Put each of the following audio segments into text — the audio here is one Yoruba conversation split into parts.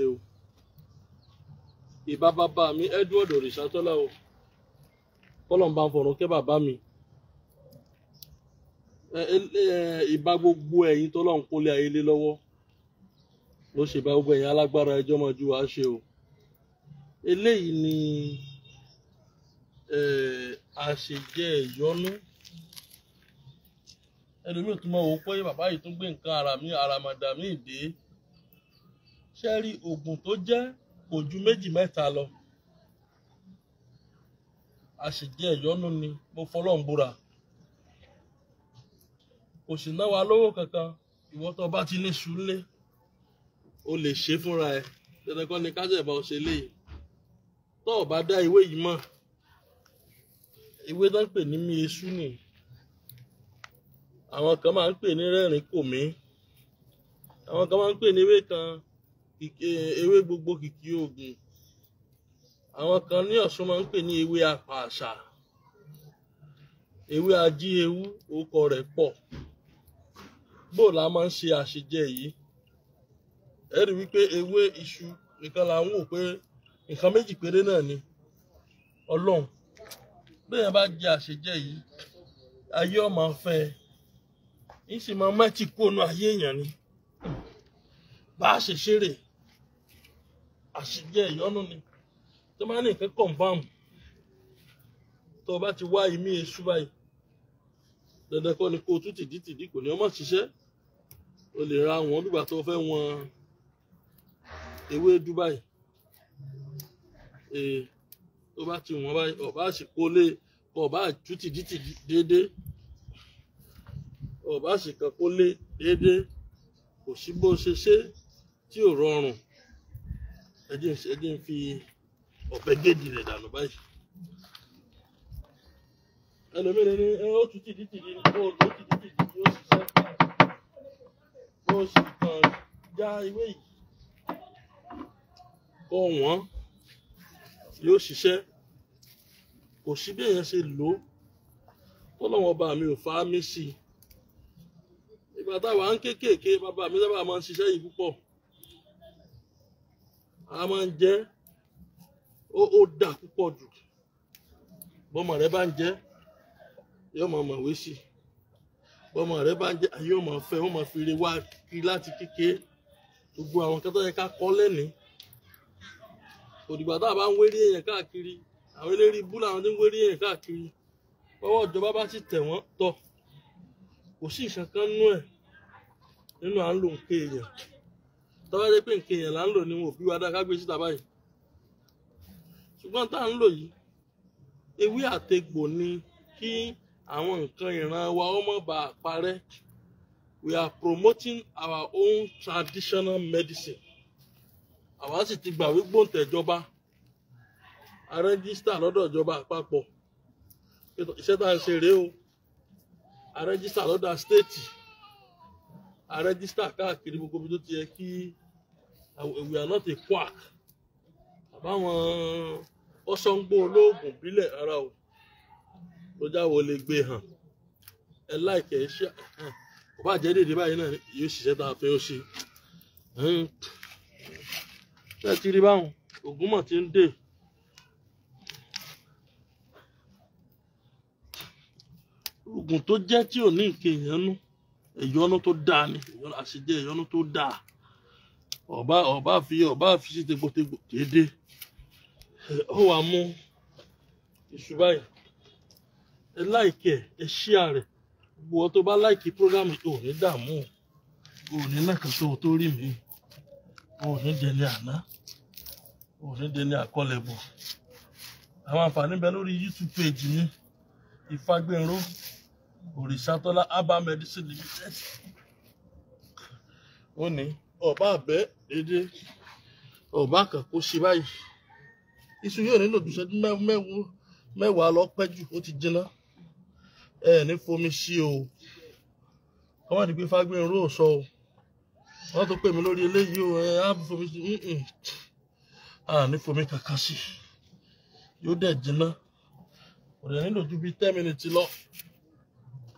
rẹ o. Ìbá bàbá mi Edward Òrìṣàtọ́lá o. Kọ́lọ̀ bá ń fọ̀rọ̀ kẹ́ bàbá mi. Ìbá gbogbo ẹ̀yin tó lọ́n kólé ayé lé lọ́wọ́. Ló ṣe bá gbogbo ẹ̀yin alágbára ẹjọ́ mọ́ ju wá ṣe o. Eléyìí ni àṣejẹ ìyọnú. Ẹlòmíì tún mọ̀ wò ó pé bàbá yìí tún gbé nǹkan ara mi àràmàdà mi dé ṣe rí oògùn tó jẹ́ kò ju méjì mẹ́ta lọ? Àṣejẹ ìyọnú ni mo fọlọ́n búra. Kò sì ná wa lówó kankan ìwọ tó bá ti ní sùúlé o lè ṣe fúnra ẹ. Dandan ni kájẹ̀ bá ọ ṣe léyìí. Tó o dá ìwé yìí mọ̀ ìwé tó pè ní mi eṣú nì àwọn kan máa ń pè ní rẹ́rìn kò mí. Àwọn kan máa ń pè ní ewé kan ewé gbogbo kìkì oògùn àwọn kan ní Ọ̀ṣun máa ń pè ní ewé apàṣà. Ewé ají ewu orúkọ rẹ̀ pọ̀. Bó la máa ń ṣe àṣejẹ yìí? Ẹ wípé ewé iṣu nìkan là ń wò pé nǹkan méjì péré náà ni. Ọlọ́run. Bẹ́ẹ̀ bá jẹ àṣejẹ yìí ayé ọmọ fẹ́ ń sì máa mẹ́tì kónú ayé èèyàn ni. Bá a ṣe ṣeré àṣejẹ ìyọnu ni. Tó máa ní nǹkan confam tó o bá ti wá imí eṣú báyìí dandan kọ́ ni kó o tún tìdítìdí kò ní ọmọ ṣiṣẹ́. O lè ra wọn bí ìgbà tó o fẹ́ wọn ewé dubai ee tó bá ti wọn báyìí ọba àsìkò lé ọba tún tìdítìdí déédéé. Ọba àsìkò kó lé déédéé. Kò sí bó ṣe ṣe tí ò rọrùn ẹ jẹ́ n- ẹ jẹ́ n fi ọ̀bẹ géèdì rẹ̀ dànù báyìí. Ẹlòmíràn ẹ ó tún tìdítìdí ní kó o tó tìdítìdí yóò ṣiṣẹ́ bó o sì kàn já ìwé yóò ṣiṣẹ́. Kò sí bí èèyàn ṣe lò ó. Tọ́lọ́wọ́n bá mi ò fa mí sí i. Ìgbà táwa ń kéékèèké bàbá mi sábà máa ń ṣiṣẹ́ yìí púpọ̀ a máa ń jẹ́ ó ó dà púpọ̀ jù. Bọ́mọ rẹ bá ń jẹ́ yóò máa mọ̀wé sí i. Bọ́mọ rẹ bá ń jẹ́ yóò máa fẹ́ wọ́n máa fi re wá kiri láti kékeré. Gbogbo àwọn tó yẹ ká kọ́ lẹ́nìí òdìgbà tá a bá ń wérí èèyàn káàkiri àwọn eléré ibú làwọn tí ń wérí èèyàn káàkiri. Ọwọ́ ìjọba bá sì tẹ̀ wọ́n tọ̀. Kò sí nǹkan kan nú ẹ̀ nínú à ń lo nǹkan èèyàn tọ́wọ́ dé pé nǹkan èèyàn là ń lò ní wọn ò bí wa dá ká gbé síta báyìí. Ṣùgbọ́n tá à ń lò yìí ewé àtegbò ni kí àwọn nǹkan ìran wa ó má bàa parẹ́. We are promoting our own traditional medicine. Àwa sì ti gbàwé gbòǹtẹ̀jọba a rẹ́gísítà lọ́dọ̀ ìjọba àpapọ̀. Iṣẹ́ tá à ń ṣe rèé o. A rẹ́gísítà lọ́dọ̀ stéètì a rẹ́gísítà káàkiri gbogbo ibi tó ti yẹ kí we are not a quack. Àbáwọn ọ̀ṣọ́ngbó olóògùn bílẹ̀ ara o. Ló jáwọ́ lè gbé hàn. Ẹ láìkẹ́ ẹ ṣe kò bá jẹ́ déédéé báyìí náà yóò ṣiṣẹ́ tá a fẹ́ ó ṣe. Ẹ ti rí báwọn? Ògúnmọ̀ ti ń dè oògùn tó jẹ́ tí ò ní nǹkan ìyọnu ìyọnu tó dáa ni àṣejẹ ìyọnu tó dáa ọba ọba fi ọba fi sí tegbòtegbò déédéé ẹ, ó wàá mú iṣu báyìí. Ẹ láìkẹ ẹ ṣíà rẹ. Gbogbo ọ tó bá láìkì prógámù ò ní dààmú. Ò ní nàkàn tó o tó rí mi. Ò ní dẹni àná. Ò ní dẹni àkọlẹ̀bù àwọn àǹfààní bẹ lórí youtube page mi ìfagbẹ́nró òrìṣàtọ́lá herbal medicine limited. Ó ní ọba àbẹ dédé. Ọba kan kó ṣe báyìí. Iṣu yóò nílò ìṣẹ́jú mẹ́- mẹ́wàá lọ pẹ́ jù ó ti jiná. Ẹ ní fomi sí o. Wọ́n ní pé fagbẹ́nró ò sọ o. Wọ́n tó pè mí lórí eléyìí o ẹ á fomi sí a ní fomi kankan sí yóò dẹ̀ jiná. Kò dẹ̀ nílò ju bíi ten minutes lọ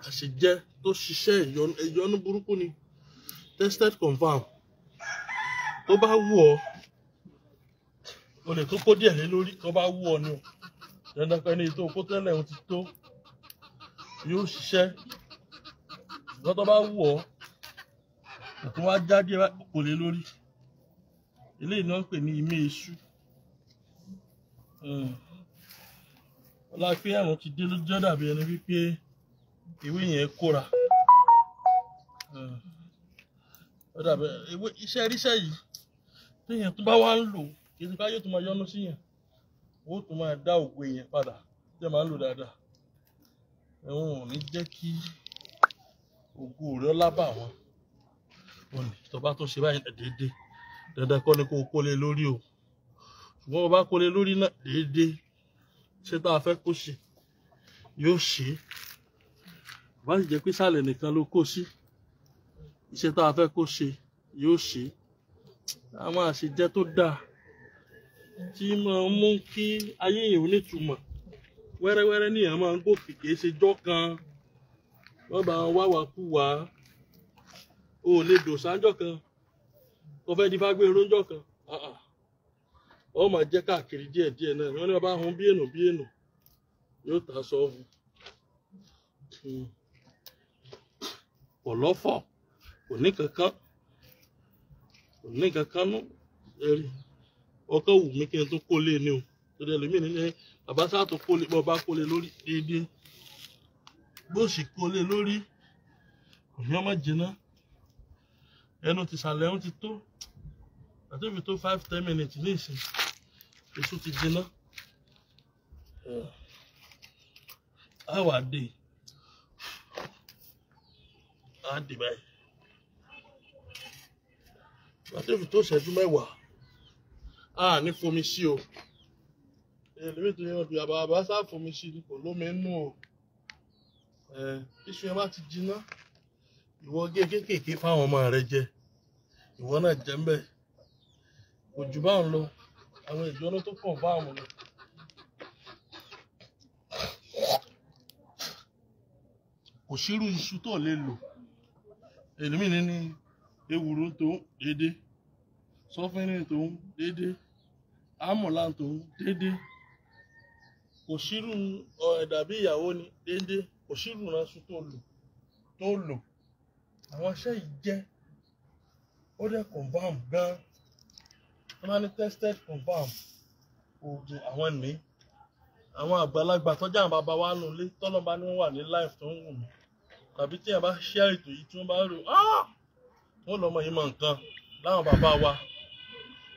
àṣejẹ tó ṣiṣẹ́ ìyọnu burúkú ni. Tested confam tó bá wù ọ́ o lè tó kó díẹ̀ lé lórí tó bá wú ọ ni o. Dandan kan ní ètò tẹ́lẹ̀ ohun ti tó yóò ṣiṣẹ́. Ṣùgbọ́n tó bá wù ọ́ kò tó wá já díẹ̀ bá kò lé lórí. Eléyìí náà ń pè ní imé iṣu. Ọlá pé àwọn ti dé lójọ́ dàbí ẹni wípé ìwé yẹn kóra. Iṣẹ́ ríṣẹ́ yìí. Téèyàn tó bá wá ń lò kí ẹni ká yóò tó máa yọ́nú sí yẹn ó tó máa dá ògbó yẹn padà jẹ́ máa ń lò dáadáa. Ẹ̀wọ̀n ò ní jẹ́ kí ògo rẹ̀ lábà wọn. Ò ní tó bá tó ṣe báyìí déédéé. Dandan kọ́ ni kó o kólé lórí o. Ṣùgbọ́n o bá kólé lórí náà déédéé. Ṣé tá a fẹ́ kó ṣe yóò ṣe é bá sì jẹ́ pé sàlẹ̀ nìkan ló kó sí iṣẹ́ tá a fẹ́ kó ṣe yóò ṣe. É àwọn àṣejẹ́ tó dáa tí máa ń mú kí ayé èèyàn nítumọ̀ wẹ́rẹ́wẹ́rẹ́ ní èèyàn máa ń gòkè kìí ṣe jọ́ kan. Wọ́n bá wá wá kú wá o ò lè dò sáńjọ́ kan. Kò fẹ́ di fágbé róńjọ́ kan. Ọ máa jẹ́ káàkiri díẹ̀díẹ̀ náà. Wọ́n ní wọ́n bá hun bí ènù bí ènù yóò tà sọ hun kò lọ́fọ̀ kò ní kankan kò ní kankan nú ẹ̀rí ọkọ wù mí kí n tún kólé ni o. Tó dẹ lómi ní bàbá sáà tó kólé bọ́ bá kólé lórí déédéé bó sì kólé lórí kò ní ọmọ jìnnà. Ẹnu ti sàlẹ̀ ẹnu ti tó. Àtúbí tó five ten minutes ní ìsìn èso ti jìnnà. Á wà dé á dé báyìí àtúbí tó ṣẹ́jú mẹ́wàá a ní fomi sí o. Èlùmí tó yẹn bí àbàbà sá fomi sí ni kò lómi nù o. Iṣu yẹn bá ti jiná ìwọ gé kéékèèké fáwọn ọmọ rẹ jẹ. Ìwọ náà jẹ mbẹ kò jù bá ń lọ. Àwọn ìjọ́nà tó kàn fáwọn lọ. kò sírú iṣu tó lè lò èlùmí ní ewúro tó déédéé sọfínì tó déédéé àmọ̀là tó déédéé kò sírù ẹ̀dà bí ìyàwó ni déédéé kò sírù ránṣu tó lò tó lò. Àwọn iṣẹ́ yìí jẹ́ ó dẹ̀ confam gan. Wọ́n máa ní tested confam oògùn àwọn ní àwọn àgbàlagbà tọ́jà àwọn bàbá wa nù lé tọ́lọ́ba ni wọ́n wà ní life tó ń wù mí tàbí tí ẹ bá ṣe ètò yìí tí wọ́n bá rò wọ́n lọ́mọ yìí mọ nǹkan. Láwọn bàbá wa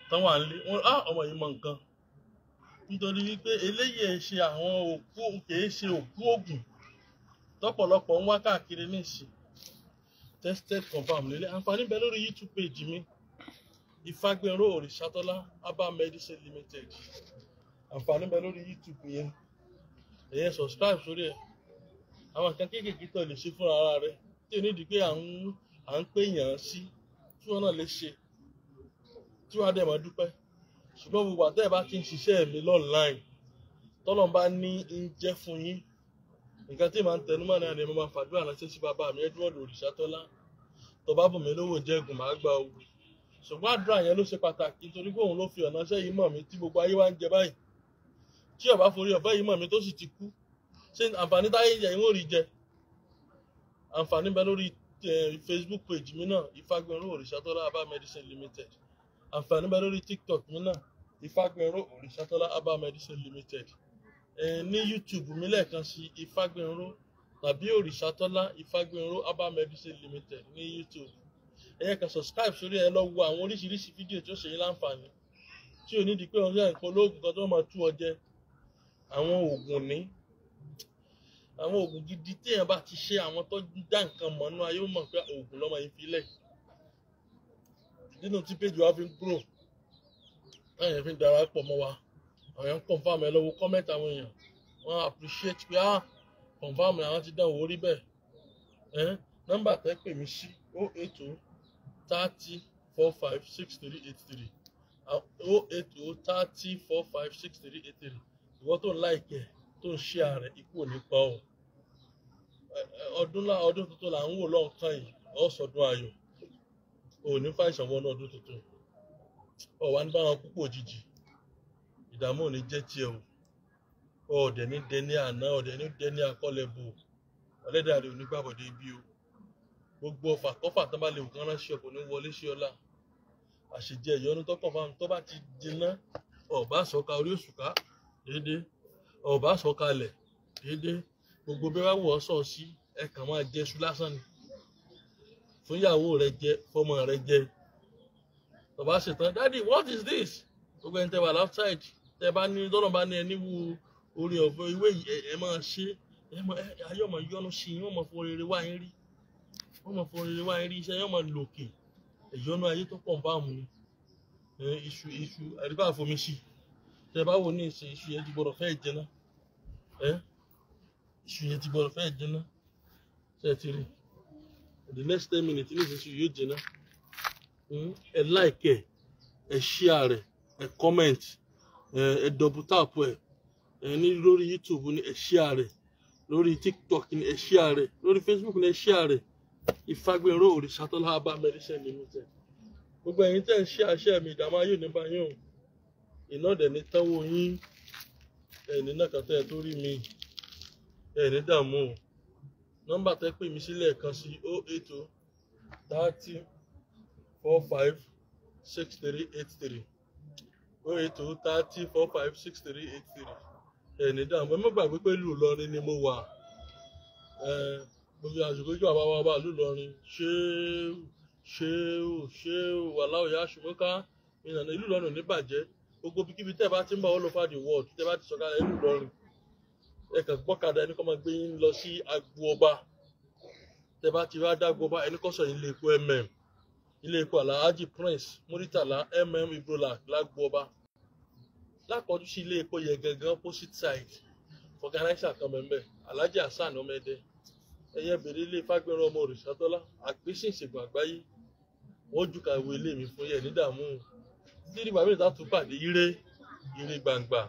tán wà nílé wọn á ọmọ yìí mọ nǹkan. Nítorí wípé eléyìí ẹ ṣe àwọn òkú kìí ṣe òkú ògùn. Tọ̀pọ̀lọpọ̀ ń wá káàkiri nísìn tested confam nílé. Àǹfààní bẹ lórí youtube page mi. Ìfagbẹ́rọ òrìṣàtọ́lá abba medicine limited. Àǹfààní bẹ lórí youtube yẹn. Ẹ̀yẹ subscribe sórí ẹ̀ àwọn kan kéékèèké tó lè ṣe fúnra ara rẹ tí ò ní di pé à ń à ń pè yàn án sí tí wọn náà lè ṣe tí wọ́n á dẹ̀ máa dúpẹ́. Ṣùgbọ́n gbogbo àtẹ́ bá ti ń ṣiṣẹ́ mi lọ́nláìn tọ́lọ́n bá ní ń jẹ́ fún yín nǹkan tí màá ń tẹnumọ́ náà ni mo máa fàdúrà ránṣẹ́ sí bàbá mi Edward Òrìṣàtọ́lá tó bá bùn mí lówó jẹ́gùn màá gba owó. Ṣùgbọ́n àdúrà yẹn ló ṣe pàtàkì nítorí pé òun ló fi ọ̀nà iṣẹ́ yìí mọ̀ mí tí gbogbo ayé wá ń jẹ báyìí. Tí bá forí ọ̀fẹ́ yìí mọ̀ mí tó sì ti kú ṣé àǹfààní táyé yẹ ìwọ̀n rí jẹ? Àǹfààní bẹ lórí Facebook page mi náà Ìfagbẹ́rọ Òrìṣàtọ́lá Abba Medicine Limited. Àǹfààní bẹ lórí tiktok mi náà ìfagbẹ̀rọ òrìṣàtọ́lá abba medicine limited. Ní youtube mi lẹ́ẹ̀kan sí ìfagbẹ̀rọ tàbí òrìṣàtọ́lá ìfagbẹ̀rọ abba medicine limited ní youtube. Ẹ yẹ ká subscribe sórí ẹ lọ wo àwọn oríṣiríṣi fídíò tí ó ṣe yín láǹfààní tí ò ní di pé ọjọ́ nǹkan olóògùn kan tó máa tú ọ jẹ. Àwọn oògùn ní àwọn oògùn gidi téèyàn bá ti ṣe àwọn tó dá nǹkan mọ̀ nínú ayé mọ̀ pé oògùn lọ́mọ yìí fi lẹ̀. Nínú tí péjì wa fi ń grow táwọn fi ń darapọ̀ mọ́ wa àwọn èèyàn confam ẹ lọ́wọ́ comment àwọn èèyàn wọ́n appreciate pé ah confam àwọn ti dán owó rí bẹ́ẹ̀. Nọ́mbà tẹ́ pè mí sí o eight o thirty four five six three eight three. O eight o thirty four five six three eight three. Ìwọ tó ń láìkẹ́ tó ń ṣe ààrẹ ikú ò ní pa ọ́ ọdún ọdún tuntun là ń wò lọ́nkàn yìí ọ̀sọ̀dún ayọ̀. Ò ní fàìsàn wọnú ọdún tuntun. Ọ̀wá ní báwọn púpọ̀ òjijì. Ìdààmú ò ní jẹ́ tiẹ̀ o. Ọ̀dẹ̀ ní dẹni àná ọ̀dẹ̀ ní dẹni akọ́lẹ̀bò ọ̀lẹ́dàrí onígbàbọ̀dé ibi o. Gbogbo ọfà kọfà tó bá lè wù kán ránṣẹ́ ọkọ̀ ní wọlé sí ọlá. Àṣejẹ ìyọnu tọkàn fáwọn tó bá ti jiná ọba sọka orí òṣùká déédé ọba sọkalẹ̀ déédé gbogbo bí wàá wọ sọ sí ẹ kàn máa jẹ iṣu lásán ni. Fún ìyàwó rẹ jẹ fọmọ rẹ jẹ. Ọba ṣetán daddy what is this? Gbogbo ẹni tẹ wà outside tẹ bá ní tọ́nà bá ní ẹni wu orí ọ̀fọ̀ ìwé ẹ- máa ṣe. Ayé ọmọ yọnu sí i wọ́n mọ̀ fún rere wá rí. Wọ́n mọ̀ fún rere wá rí iṣẹ́ yọ́n mọ̀ lòkè ìyọnu ayé tó pọ̀ bá mu ni. Iṣu iṣu fomi sí. Tẹ bá wò ní ìsìn iṣu yẹn ti gbọdọ̀ fẹ́ jẹná ẹ iṣu yẹn ti gbọdọ̀ fẹ́ jẹná ṣe ti rí? The next ten minutes ní ìsinsìnyí yóò jẹná Mm, ẹ like ẹ ẹ share rẹ ẹ comment ẹ ẹ double tap ẹ ẹ ní lórí youtube ní ẹ share rẹ lórí tiktok ní ẹ share rẹ lórí facebook ní ẹ share rẹ ìfagbèrò òrìṣàtọ́lá abá mẹ́rìṣẹ́ nínú tẹ. Gbogbo ẹ̀yin tẹ́ ń ṣe àṣẹ mi ìdààmú ayé ò ní bá yín o. Iná dẹ̀ ní tánwó yín. Ẹ̀ní náà kàtẹ́ ẹ̀ tó rí mi ẹ̀ní dààmú o. Nọ́mbà tẹ́ pè mí sílẹ̀ kan sí o eight o thirty four five six three eight three. o eight o thirty four five six three eight three. Ẹ̀ní dààmú. Ẹ má gbàgbé pé lù lọrin ni mo wà. Ẹ̀ gbogbo àsìkò ìjọba bàbá wa bá lù lọrin ṣéwù ṣéwù ṣéwù. Aláwòyá ṣùgbọ́n ìlànà ìlú lọrin ò ní bàjẹ́. Gbogbo ibikíbi tẹ́ ẹ bá ti ń bá all over the world tẹ́ ẹ bá ti sọ̀kalẹ̀ ìlú lọrin ẹ kàn gbọ́kadà ẹni kọ́ máa gbé yín lọ sí agbo ọba. Tẹ́ bá ti wá dágbo ọba ẹni kọ́ sọ ilé epo mm ilé epo alhaji prince muritala mm ibrola lágbo ọba. Lákọjú sí ilé epo yẹn gangan opposite side organizer kan mẹ́mẹ́ alhaji hasan ọmọdé ẹyẹ bèrè ilé fagbẹrún ọmọ òrìṣàtọ́lá àgbésìn ìṣègùn àgbáyé. Wọ́n jù kàwé ilé mi fún yẹn ní dààmú títí dìgbà mìíràn tá a tún pàdé ire ire gbangba